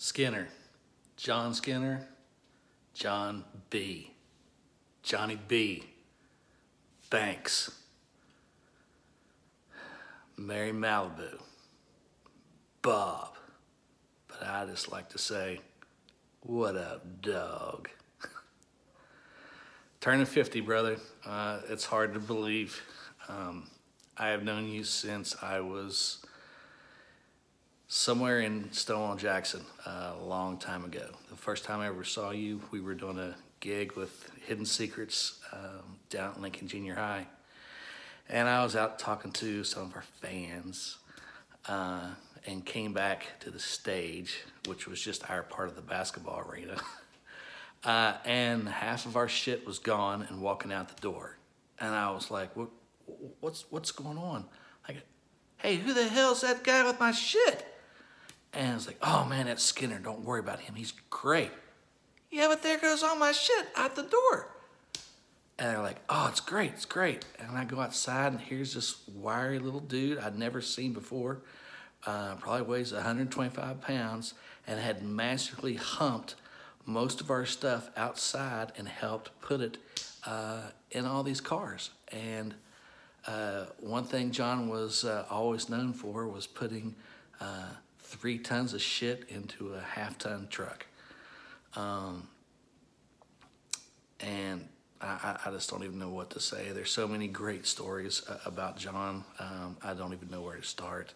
Skinner, John Skinner, John B, Johnny B, Banks, Mary Malibu, Bob. But I just like to say, what up, dog? Turning 50, brother. Uh, it's hard to believe. Um, I have known you since I was somewhere in Stonewall Jackson uh, a long time ago. The first time I ever saw you, we were doing a gig with Hidden Secrets um, down at Lincoln Junior High. And I was out talking to some of our fans uh, and came back to the stage, which was just our part of the basketball arena. Uh, and half of our shit was gone and walking out the door. And I was like, what, what's, what's going on? I go, hey, who the hell's that guy with my shit? And it's like, oh man, that's Skinner. Don't worry about him. He's great. Yeah, but there goes all my shit out the door. And they're like, oh, it's great, it's great. And I go outside and here's this wiry little dude I'd never seen before. Uh, probably weighs 125 pounds and had magically humped most of our stuff outside and helped put it uh, in all these cars. And uh, one thing John was uh, always known for was putting uh, three tons of shit into a half ton truck. Um, and I, I, just don't even know what to say. There's so many great stories uh, about John. Um, I don't even know where to start.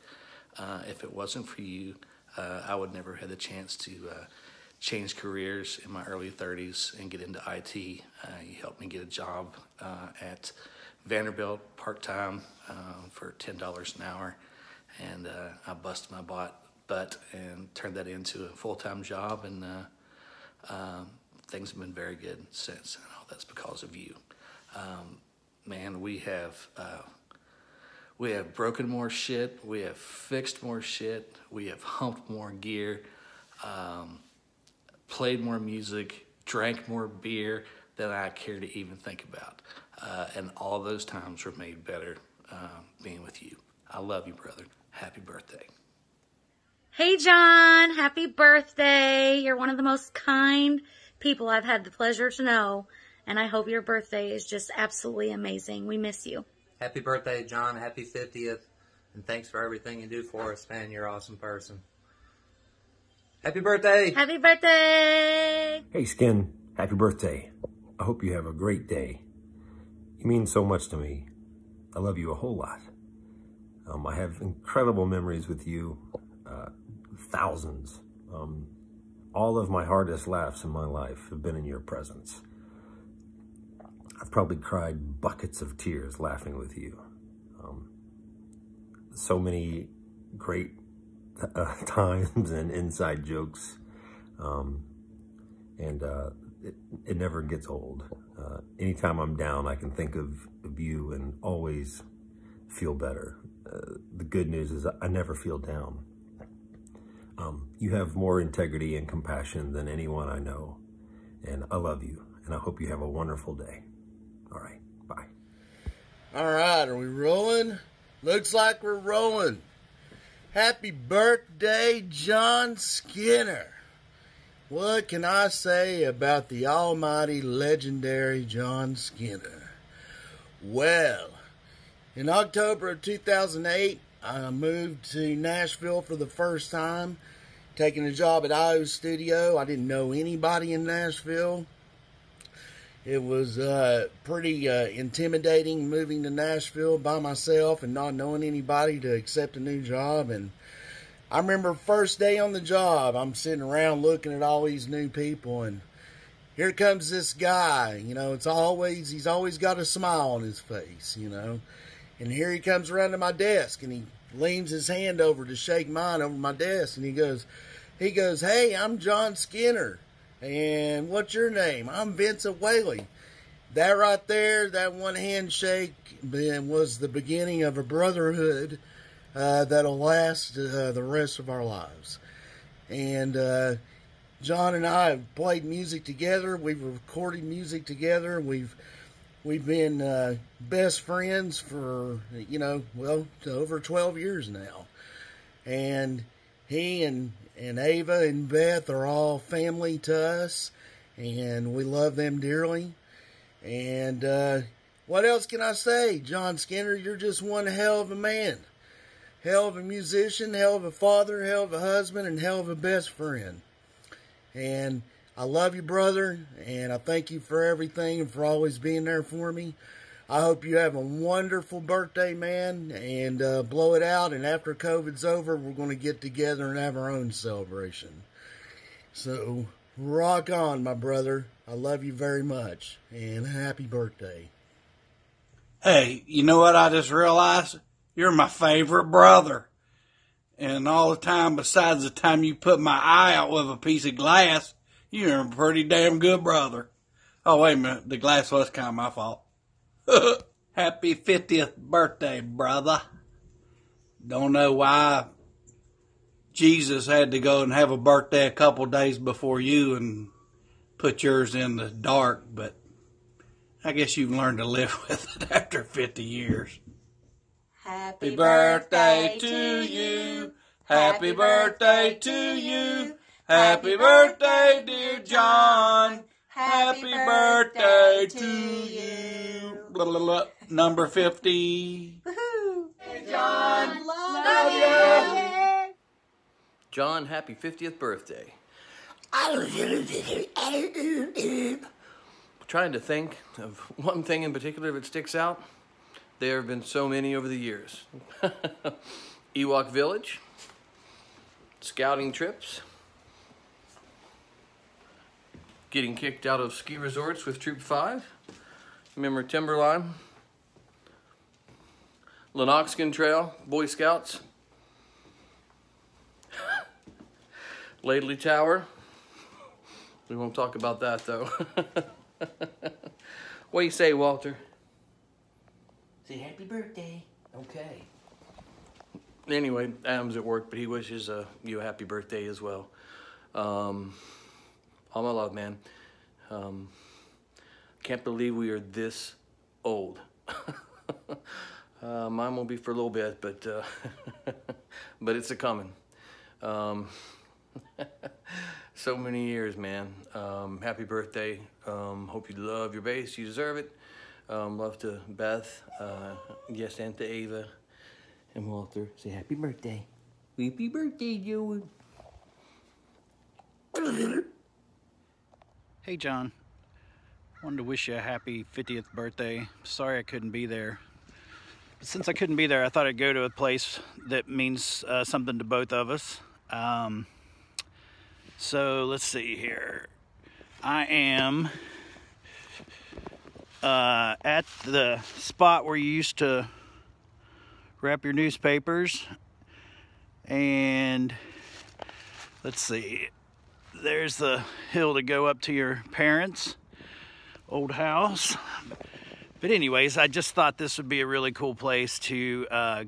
Uh, if it wasn't for you, uh, I would never have had the chance to uh, change careers in my early 30s and get into IT. Uh, you helped me get a job uh, at Vanderbilt part-time for $10 an hour. And I busted my butt butt and turned that into a full-time job and uh, um, things have been very good since and all that's because of you. Um, man we have uh, we have broken more shit we have fixed more shit we have humped more gear um, played more music drank more beer than I care to even think about. Uh, and all those times were made better uh, being with you. I love you brother. Happy birthday Hey, John, happy birthday. You're one of the most kind people I've had the pleasure to know, and I hope your birthday is just absolutely amazing. We miss you. Happy birthday, John. Happy 50th, and thanks for everything you do for us, man. You're an awesome person. Happy birthday! Happy birthday! Hey, Skin. Happy birthday. I hope you have a great day. You mean so much to me. I love you a whole lot. Um, I have incredible memories with you. Thousands. Um, all of my hardest laughs in my life have been in your presence. I've probably cried buckets of tears laughing with you. Um, so many great uh, times and inside jokes. Um, and uh, it, it, never gets old. Uh, anytime I'm down, I can think of, of you and always feel better. Uh, the good news is I never feel down. Um, you have more integrity and compassion than anyone I know. And I love you. And I hope you have a wonderful day. All right. Bye. All right. Are we rolling? Looks like we're rolling. Happy birthday, John Skinner. What can I say about the almighty, legendary John Skinner? Well, in October of 2008, I moved to Nashville for the first time, taking a job at IO Studio. I didn't know anybody in Nashville. It was uh, pretty uh, intimidating moving to Nashville by myself and not knowing anybody to accept a new job. And I remember first day on the job, I'm sitting around looking at all these new people and here comes this guy, you know, it's always, he's always got a smile on his face, you know. And here he comes around to my desk and he leans his hand over to shake mine over my desk and he goes, he goes, hey, I'm John Skinner. And what's your name? I'm Vincent Whaley. That right there, that one handshake was the beginning of a brotherhood uh, that'll last uh, the rest of our lives. And uh, John and I have played music together. We've recorded music together. We've We've been uh, best friends for, you know, well, over 12 years now. And he and, and Ava and Beth are all family to us, and we love them dearly. And uh, what else can I say? John Skinner, you're just one hell of a man. Hell of a musician, hell of a father, hell of a husband, and hell of a best friend. And I love you, brother, and I thank you for everything and for always being there for me. I hope you have a wonderful birthday, man, and uh, blow it out. And after COVID's over, we're going to get together and have our own celebration. So, rock on, my brother. I love you very much, and happy birthday. Hey, you know what I just realized? You're my favorite brother. And all the time, besides the time you put my eye out with a piece of glass, you're a pretty damn good brother. Oh, wait a minute. The glass was kind of my fault. Happy 50th birthday, brother. Don't know why Jesus had to go and have a birthday a couple days before you and put yours in the dark, but I guess you've learned to live with it after 50 years. Happy birthday to you. Happy birthday to you. Happy birthday, dear John. Happy birthday to you. Blah, blah, blah. Number 50. John, love you. John, happy 50th birthday. Trying to think of one thing in particular that sticks out. There have been so many over the years. Ewok Village, scouting trips, getting kicked out of ski resorts with Troop 5, remember Timberline, Lenoxkin Trail, Boy Scouts, Laidley Tower. We won't talk about that though. what do you say, Walter? Say happy birthday. Okay. Anyway, Adam's at work, but he wishes uh, you a happy birthday as well. Um, all my love, man. Um, can't believe we are this old. uh, mine won't be for a little bit, but uh, but it's a coming. Um, so many years, man. Um, happy birthday. Um, hope you love your bass. You deserve it. Um, love to Beth. Uh, yes, and to Ava and Walter. Say happy birthday. Happy birthday, Joey. Hey, John. Wanted to wish you a happy 50th birthday. Sorry I couldn't be there. But since I couldn't be there, I thought I'd go to a place that means uh, something to both of us. Um, so let's see here. I am uh, at the spot where you used to wrap your newspapers. And let's see, there's the hill to go up to your parents' old house. But anyways, I just thought this would be a really cool place to, uh,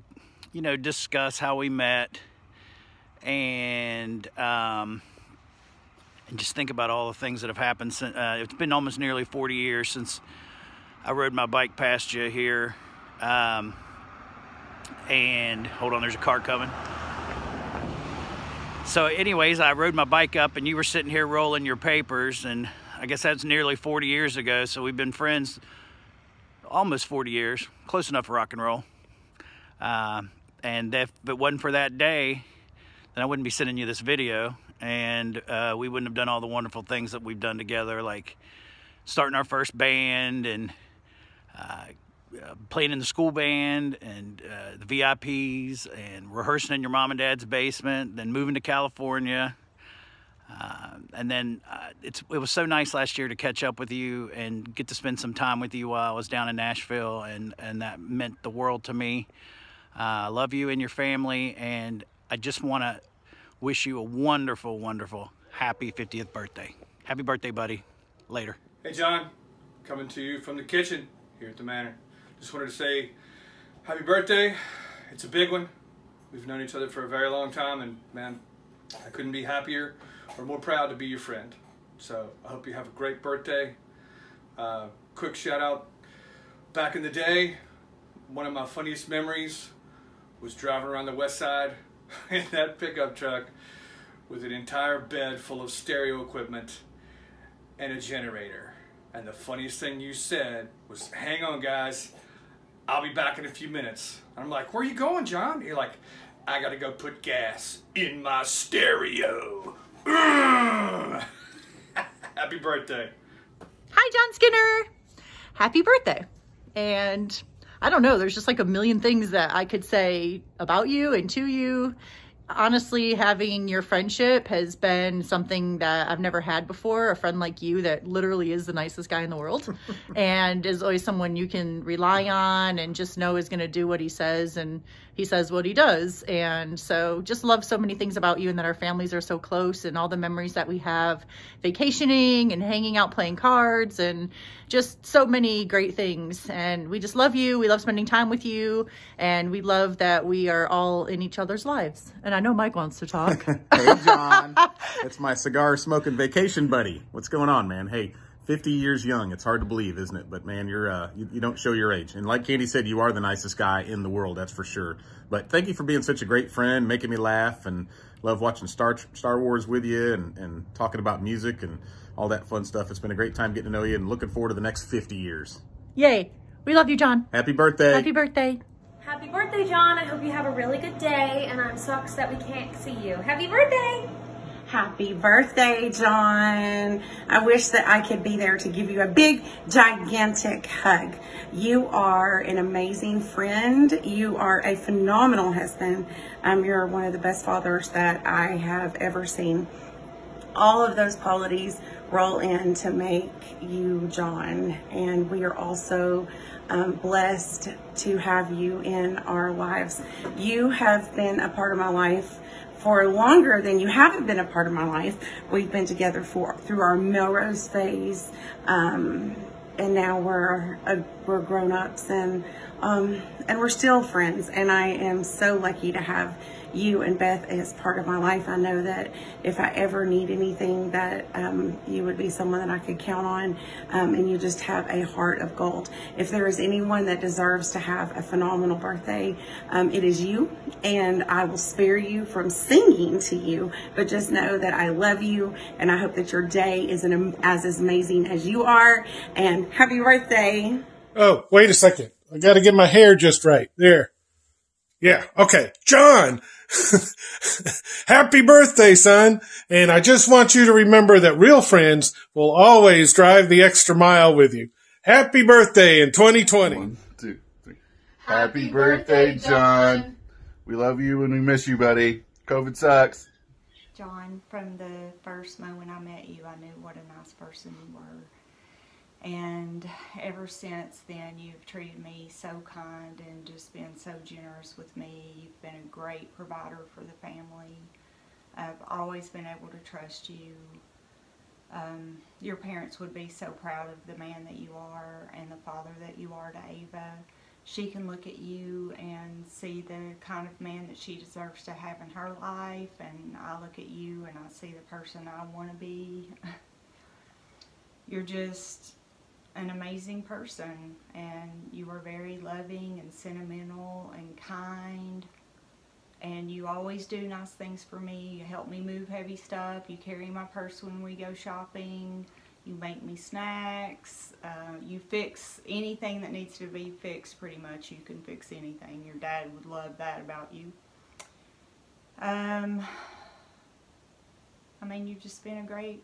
you know, discuss how we met and um, and just think about all the things that have happened. Since, uh, it's been almost nearly 40 years since I rode my bike past you here. Um, and hold on, there's a car coming. So, anyways, I rode my bike up, and you were sitting here rolling your papers, and I guess that's nearly 40 years ago. So we've been friends almost 40 years, close enough for rock and roll. Uh, and if it wasn't for that day, then I wouldn't be sending you this video, and uh, we wouldn't have done all the wonderful things that we've done together, like starting our first band and uh, uh, playing in the school band and uh, the VIPs and rehearsing in your mom and dad's basement, then moving to California. Uh, and then uh, it's it was so nice last year to catch up with you and get to spend some time with you while I was down in Nashville, and, and that meant the world to me. I love you and your family, and I just want to wish you a wonderful, wonderful, happy 50th birthday. Happy birthday, buddy. Later. Hey, John. Coming to you from the kitchen here at the Manor. Just wanted to say happy birthday. It's a big one. We've known each other for a very long time, and man, I couldn't be happier or more proud to be your friend. So I hope you have a great birthday. Uh, quick shout out. Back in the day, one of my funniest memories was driving around the west side in that pickup truck with an entire bed full of stereo equipment and a generator. And the funniest thing you said was, hang on guys, I'll be back in a few minutes. I'm like, where are you going, John? You're like, I gotta go put gas in my stereo. Happy birthday. Hi, John Skinner. Happy birthday. And I don't know, there's just like a million things that I could say about you and to you honestly having your friendship has been something that I've never had before. A friend like you that literally is the nicest guy in the world and is always someone you can rely on and just know is going to do what he says and he says what he does. And so just love so many things about you and that our families are so close and all the memories that we have vacationing and hanging out playing cards and just so many great things. And we just love you. We love spending time with you and we love that we are all in each other's lives. And I know Mike wants to talk. hey, John. it's my cigar smoking vacation buddy. What's going on, man? Hey, 50 years young. It's hard to believe, isn't it? But man, you're uh, you, you, don't show your age. And like Candy said, you are the nicest guy in the world. That's for sure. But thank you for being such a great friend, making me laugh, and love watching Star Star Wars with you, and and talking about music and all that fun stuff. It's been a great time getting to know you, and looking forward to the next 50 years. Yay! We love you, John. Happy birthday. Happy birthday. Happy birthday, John. I hope you have a really good day, and I'm so upset we can't see you. Happy birthday! Happy birthday, John. I wish that I could be there to give you a big, gigantic hug. You are an amazing friend. You are a phenomenal husband. Um, you're one of the best fathers that I have ever seen. All of those qualities roll in to make you John. And we are also um, blessed to have you in our lives. You have been a part of my life for longer than you haven't been a part of my life. We've been together for through our Melrose phase, um, and now we're uh, we're grown ups and um, and we're still friends. And I am so lucky to have you and Beth as part of my life. I know that if I ever need anything, that um, you would be someone that I could count on, um, and you just have a heart of gold. If there is anyone that deserves to have a phenomenal birthday, um, it is you, and I will spare you from singing to you, but just know that I love you, and I hope that your day is an, as amazing as you are, and happy birthday. Oh, wait a second. I got to get my hair just right. There. Yeah. Okay. John, happy birthday, son. And I just want you to remember that real friends will always drive the extra mile with you. Happy birthday in 2020. One, two, three. Happy, happy birthday, John. John. We love you and we miss you, buddy. COVID sucks. John, from the first moment I met you, I knew what a nice person you were and ever since then, you've treated me so kind and just been so generous with me. You've been a great provider for the family. I've always been able to trust you. Um, your parents would be so proud of the man that you are and the father that you are to Ava. She can look at you and see the kind of man that she deserves to have in her life, and I look at you and I see the person I want to be. You're just an amazing person and you were very loving and sentimental and kind and you always do nice things for me. You help me move heavy stuff. You carry my purse when we go shopping. You make me snacks. Uh, you fix anything that needs to be fixed pretty much. You can fix anything. Your dad would love that about you. Um, I mean, you've just been a great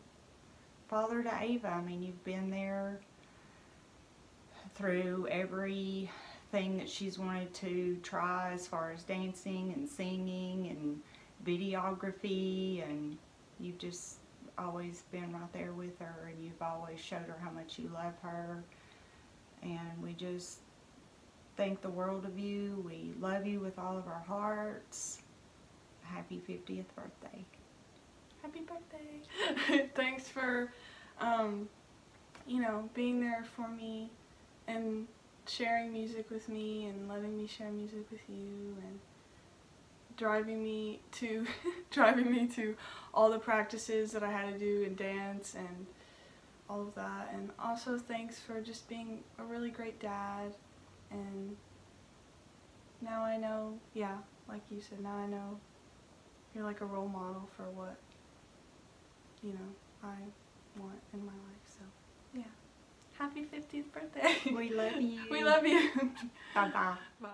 father to Ava. I mean, you've been there through everything that she's wanted to try as far as dancing and singing and videography and you've just always been right there with her and you've always showed her how much you love her and we just thank the world of you. We love you with all of our hearts. Happy 50th birthday. Happy birthday. Thanks for, um, you know, being there for me and sharing music with me and letting me share music with you and driving me to driving me to all the practices that I had to do in dance and all of that. And also thanks for just being a really great dad. And now I know yeah like you said now I know you're like a role model for what you know I want in my life. So yeah, happy 50th birthday. We love you. we love you. Bye bye. Bye.